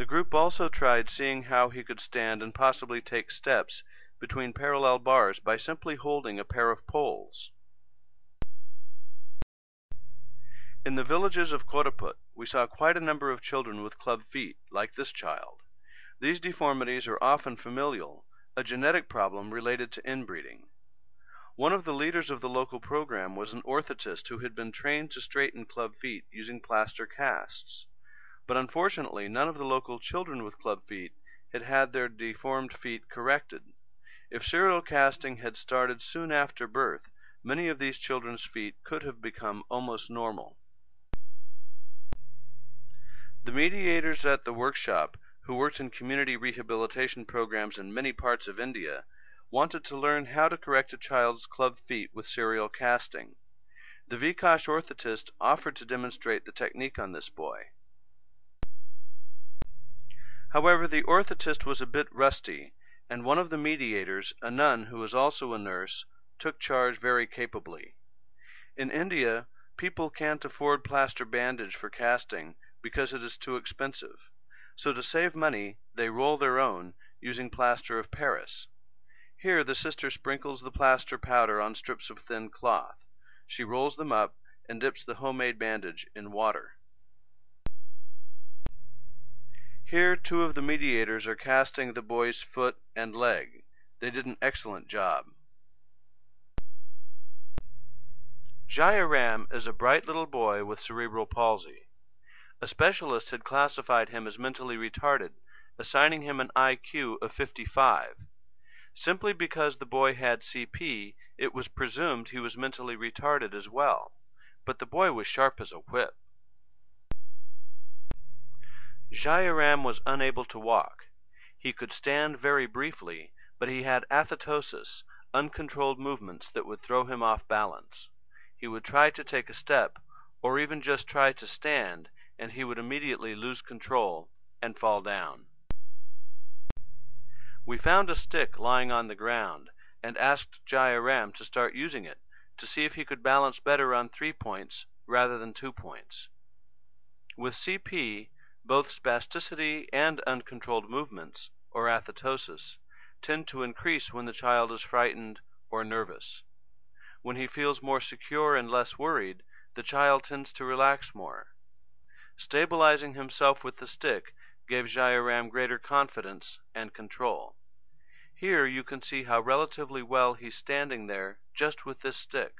The group also tried seeing how he could stand and possibly take steps between parallel bars by simply holding a pair of poles. In the villages of Koraput we saw quite a number of children with club feet, like this child. These deformities are often familial, a genetic problem related to inbreeding. One of the leaders of the local program was an orthotist who had been trained to straighten club feet using plaster casts. But unfortunately, none of the local children with club feet had had their deformed feet corrected. If serial casting had started soon after birth, many of these children's feet could have become almost normal. The mediators at the workshop, who worked in community rehabilitation programs in many parts of India, wanted to learn how to correct a child's club feet with serial casting. The Vikash orthotist offered to demonstrate the technique on this boy. However, the orthotist was a bit rusty, and one of the mediators, a nun who was also a nurse, took charge very capably. In India, people can't afford plaster bandage for casting because it is too expensive. So to save money, they roll their own, using plaster of Paris. Here the sister sprinkles the plaster powder on strips of thin cloth. She rolls them up and dips the homemade bandage in water. Here two of the mediators are casting the boy's foot and leg. They did an excellent job. Jaya Ram is a bright little boy with cerebral palsy. A specialist had classified him as mentally retarded, assigning him an IQ of 55. Simply because the boy had CP, it was presumed he was mentally retarded as well. But the boy was sharp as a whip. Jayaram was unable to walk. He could stand very briefly, but he had athetosis, uncontrolled movements that would throw him off balance. He would try to take a step, or even just try to stand, and he would immediately lose control and fall down. We found a stick lying on the ground and asked Jayaram to start using it to see if he could balance better on three points rather than two points. With CP, both spasticity and uncontrolled movements, or athetosis, tend to increase when the child is frightened or nervous. When he feels more secure and less worried, the child tends to relax more. Stabilizing himself with the stick gave Jayaram greater confidence and control. Here you can see how relatively well he's standing there just with this stick.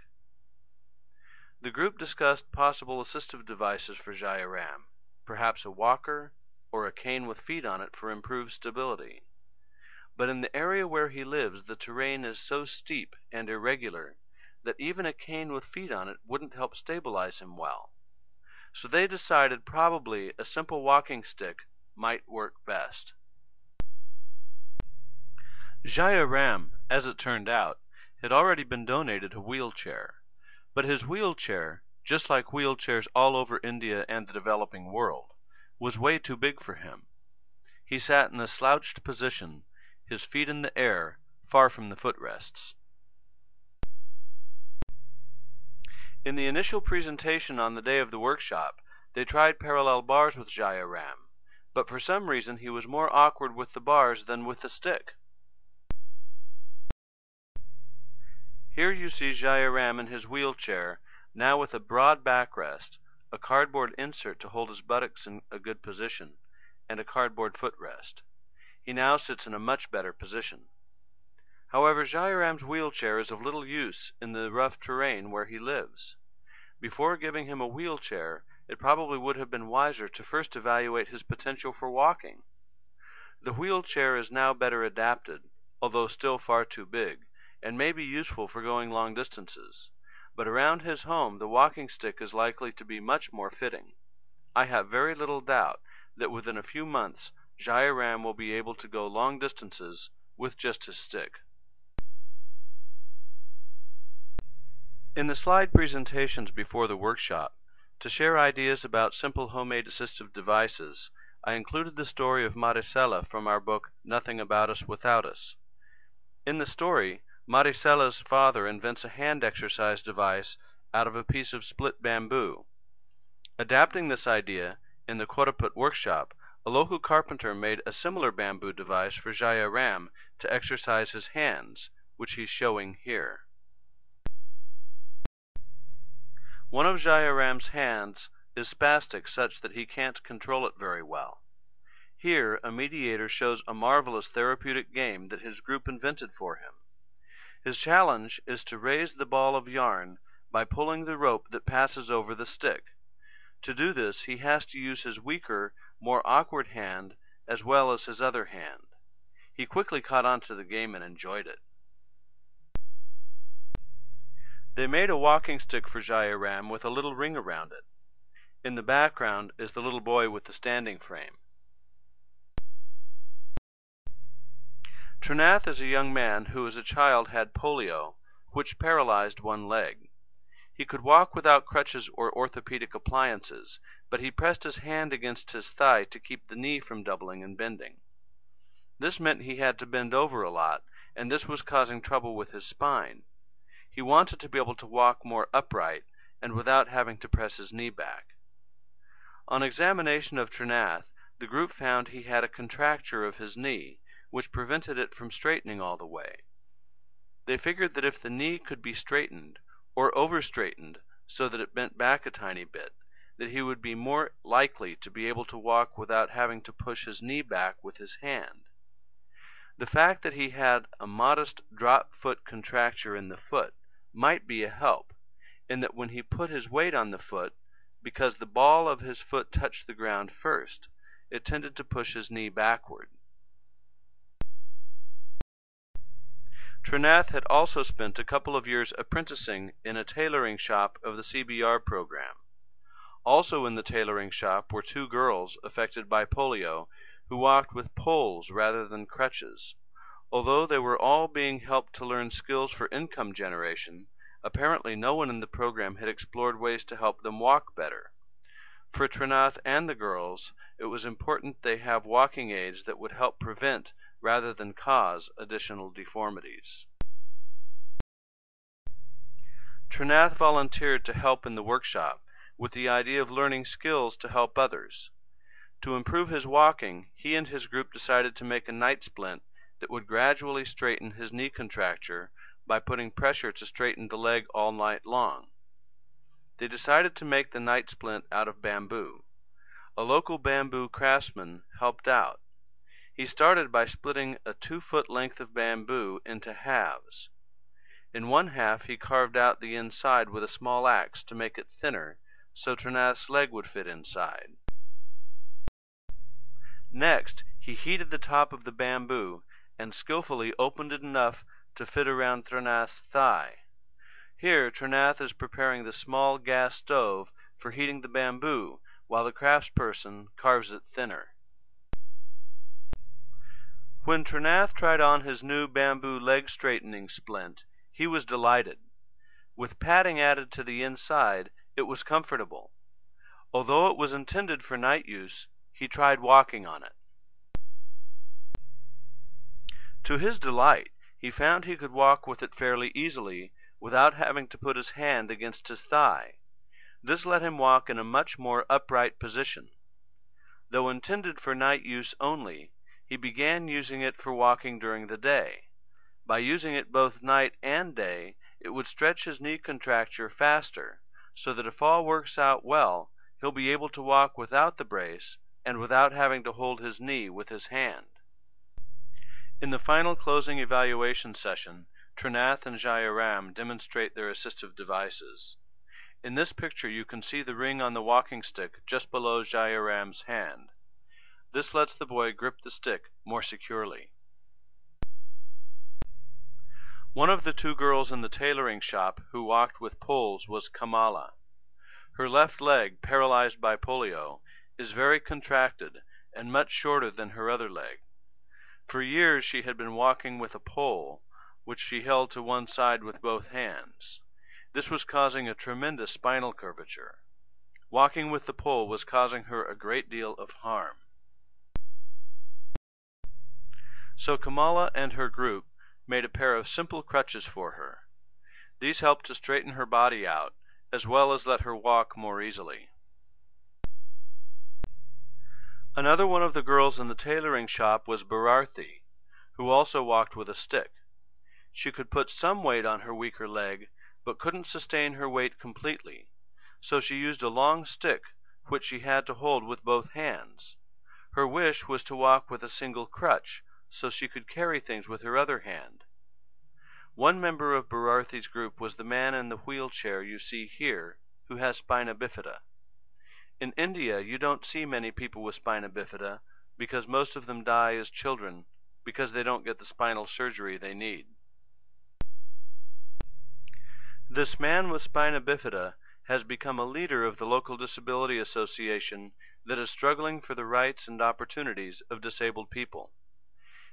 The group discussed possible assistive devices for Jayaram, perhaps a walker or a cane with feet on it for improved stability. But in the area where he lives, the terrain is so steep and irregular that even a cane with feet on it wouldn't help stabilize him well so they decided probably a simple walking stick might work best. Jaya Ram, as it turned out, had already been donated a wheelchair, but his wheelchair, just like wheelchairs all over India and the developing world, was way too big for him. He sat in a slouched position, his feet in the air, far from the footrests. In the initial presentation on the day of the workshop, they tried parallel bars with Jaya Ram, but for some reason he was more awkward with the bars than with the stick. Here you see Jaya Ram in his wheelchair, now with a broad backrest, a cardboard insert to hold his buttocks in a good position, and a cardboard footrest. He now sits in a much better position. However, Jayaram's wheelchair is of little use in the rough terrain where he lives. Before giving him a wheelchair, it probably would have been wiser to first evaluate his potential for walking. The wheelchair is now better adapted, although still far too big, and may be useful for going long distances. But around his home the walking stick is likely to be much more fitting. I have very little doubt that within a few months Jayaram will be able to go long distances with just his stick. In the slide presentations before the workshop, to share ideas about simple homemade assistive devices, I included the story of Maricela from our book Nothing About Us Without Us. In the story, Maricela's father invents a hand exercise device out of a piece of split bamboo. Adapting this idea, in the Koraput workshop, A local carpenter made a similar bamboo device for Jairam to exercise his hands, which he's showing here. One of Jairam's hands is spastic such that he can't control it very well. Here a mediator shows a marvelous therapeutic game that his group invented for him. His challenge is to raise the ball of yarn by pulling the rope that passes over the stick. To do this he has to use his weaker, more awkward hand as well as his other hand. He quickly caught on to the game and enjoyed it. They made a walking stick for Jairam with a little ring around it. In the background is the little boy with the standing frame. Trinath is a young man who as a child had polio, which paralyzed one leg. He could walk without crutches or orthopedic appliances, but he pressed his hand against his thigh to keep the knee from doubling and bending. This meant he had to bend over a lot, and this was causing trouble with his spine. He wanted to be able to walk more upright and without having to press his knee back. On examination of Trinath, the group found he had a contracture of his knee, which prevented it from straightening all the way. They figured that if the knee could be straightened, or over straightened so that it bent back a tiny bit, that he would be more likely to be able to walk without having to push his knee back with his hand. The fact that he had a modest drop foot contracture in the foot might be a help, in that when he put his weight on the foot, because the ball of his foot touched the ground first, it tended to push his knee backward. Trinath had also spent a couple of years apprenticing in a tailoring shop of the CBR program. Also in the tailoring shop were two girls affected by polio who walked with poles rather than crutches. Although they were all being helped to learn skills for income generation, apparently no one in the program had explored ways to help them walk better. For Trinath and the girls, it was important they have walking aids that would help prevent rather than cause additional deformities. Trinath volunteered to help in the workshop with the idea of learning skills to help others. To improve his walking, he and his group decided to make a night splint that would gradually straighten his knee contracture by putting pressure to straighten the leg all night long. They decided to make the night splint out of bamboo. A local bamboo craftsman helped out. He started by splitting a two foot length of bamboo into halves. In one half he carved out the inside with a small axe to make it thinner so Trinath's leg would fit inside. Next he heated the top of the bamboo and skillfully opened it enough to fit around Trinath's thigh. Here Trinath is preparing the small gas stove for heating the bamboo while the craftsperson carves it thinner. When Trinath tried on his new bamboo leg straightening splint, he was delighted. With padding added to the inside, it was comfortable. Although it was intended for night use, he tried walking on it. To his delight, he found he could walk with it fairly easily without having to put his hand against his thigh. This let him walk in a much more upright position. Though intended for night use only, he began using it for walking during the day. By using it both night and day, it would stretch his knee contracture faster, so that if all works out well, he'll be able to walk without the brace and without having to hold his knee with his hand. In the final closing evaluation session, Trinath and Jairam demonstrate their assistive devices. In this picture you can see the ring on the walking stick just below Jairam's hand. This lets the boy grip the stick more securely. One of the two girls in the tailoring shop who walked with poles was Kamala. Her left leg, paralyzed by polio, is very contracted and much shorter than her other leg. For years she had been walking with a pole, which she held to one side with both hands. This was causing a tremendous spinal curvature. Walking with the pole was causing her a great deal of harm. So Kamala and her group made a pair of simple crutches for her. These helped to straighten her body out, as well as let her walk more easily. Another one of the girls in the tailoring shop was Berarthi, who also walked with a stick. She could put some weight on her weaker leg, but couldn't sustain her weight completely, so she used a long stick which she had to hold with both hands. Her wish was to walk with a single crutch, so she could carry things with her other hand. One member of Berarthi's group was the man in the wheel chair you see here, who has spina bifida. In India you don't see many people with spina bifida because most of them die as children because they don't get the spinal surgery they need. This man with spina bifida has become a leader of the local disability association that is struggling for the rights and opportunities of disabled people.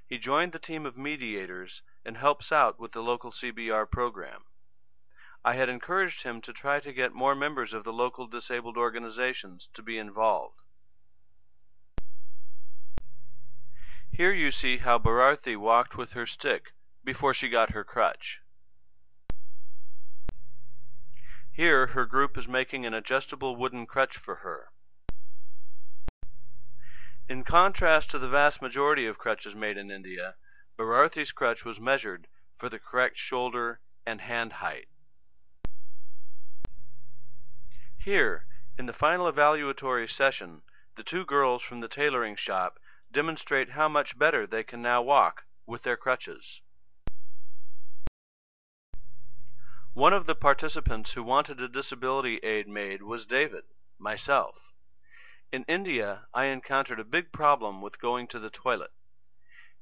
He joined the team of mediators and helps out with the local CBR program. I had encouraged him to try to get more members of the local disabled organizations to be involved. Here you see how Berarthi walked with her stick before she got her crutch. Here her group is making an adjustable wooden crutch for her. In contrast to the vast majority of crutches made in India, Berarthi's crutch was measured for the correct shoulder and hand height. Here, in the final evaluatory session, the two girls from the tailoring shop demonstrate how much better they can now walk with their crutches. One of the participants who wanted a disability aid made was David, myself. In India, I encountered a big problem with going to the toilet.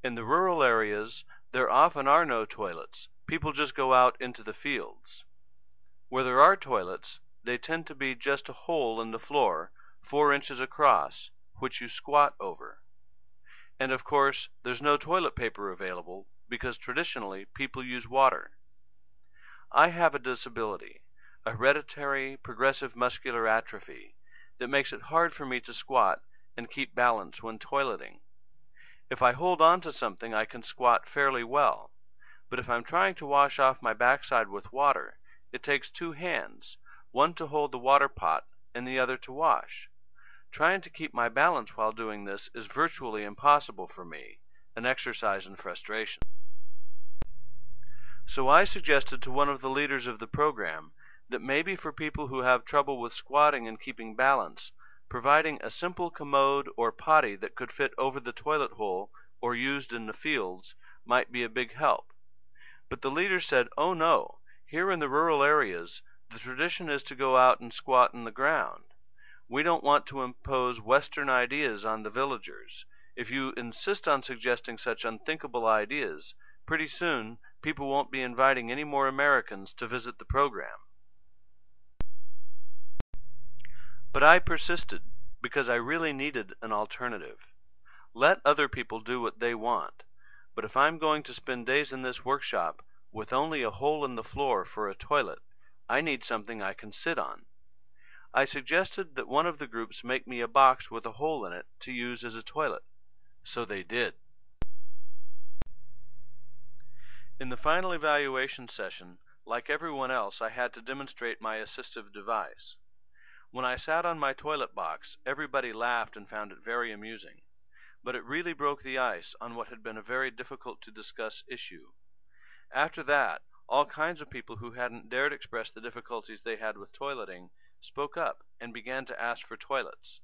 In the rural areas, there often are no toilets. People just go out into the fields. Where there are toilets, they tend to be just a hole in the floor, four inches across, which you squat over. And of course, there's no toilet paper available because traditionally people use water. I have a disability, a hereditary progressive muscular atrophy, that makes it hard for me to squat and keep balance when toileting. If I hold on to something, I can squat fairly well, but if I'm trying to wash off my backside with water, it takes two hands, one to hold the water pot and the other to wash. Trying to keep my balance while doing this is virtually impossible for me, an exercise in frustration. So I suggested to one of the leaders of the program that maybe for people who have trouble with squatting and keeping balance, providing a simple commode or potty that could fit over the toilet hole or used in the fields might be a big help. But the leader said, oh no, here in the rural areas, the tradition is to go out and squat in the ground. We don't want to impose Western ideas on the villagers. If you insist on suggesting such unthinkable ideas, pretty soon people won't be inviting any more Americans to visit the program. But I persisted because I really needed an alternative. Let other people do what they want, but if I'm going to spend days in this workshop with only a hole in the floor for a toilet, I need something I can sit on. I suggested that one of the groups make me a box with a hole in it to use as a toilet. So they did. In the final evaluation session, like everyone else, I had to demonstrate my assistive device. When I sat on my toilet box, everybody laughed and found it very amusing. But it really broke the ice on what had been a very difficult to discuss issue. After that, all kinds of people who hadn't dared express the difficulties they had with toileting spoke up and began to ask for toilets.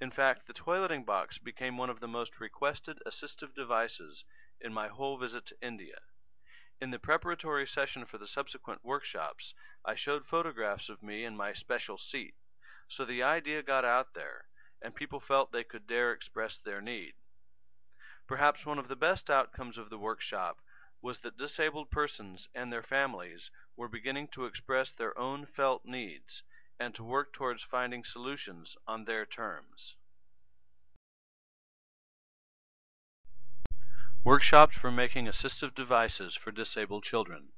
In fact, the toileting box became one of the most requested assistive devices in my whole visit to India. In the preparatory session for the subsequent workshops, I showed photographs of me in my special seat, so the idea got out there, and people felt they could dare express their need. Perhaps one of the best outcomes of the workshop was that disabled persons and their families were beginning to express their own felt needs and to work towards finding solutions on their terms. Workshops for making assistive devices for disabled children,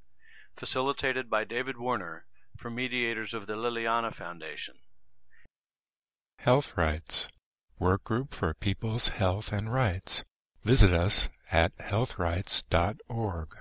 facilitated by David Werner from Mediators of the Liliane Foundation. HealthWrights Work Group for People's Health and Rights. Visit us at healthwrights.org.